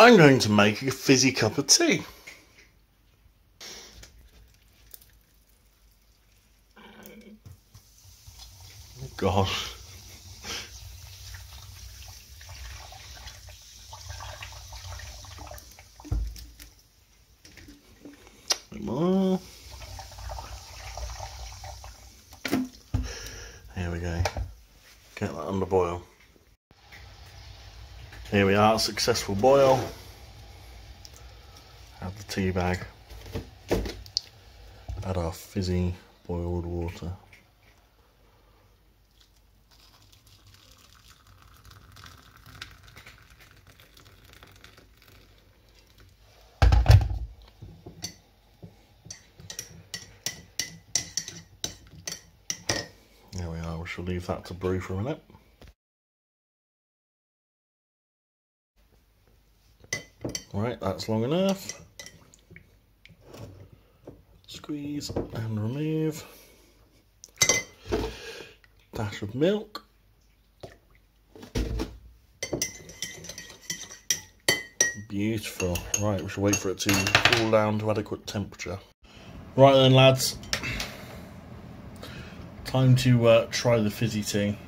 I'm going to make a fizzy cup of tea. Gosh. more. Here we go. Get that under boil. Here we are, successful boil. Add the tea bag. Add our fizzy boiled water. There we are, we shall leave that to brew for a minute. Right, that's long enough. Squeeze and remove. Dash of milk. Beautiful. Right, we should wait for it to cool down to adequate temperature. Right then, lads. Time to uh, try the fizzy tea.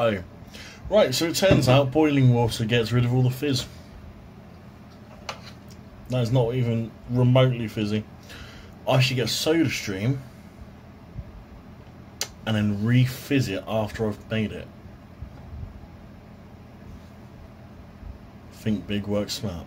Oh, right. So it turns out boiling water gets rid of all the fizz. That is not even remotely fizzy. I should get a SodaStream and then refizz it after I've made it. Think big, work smart.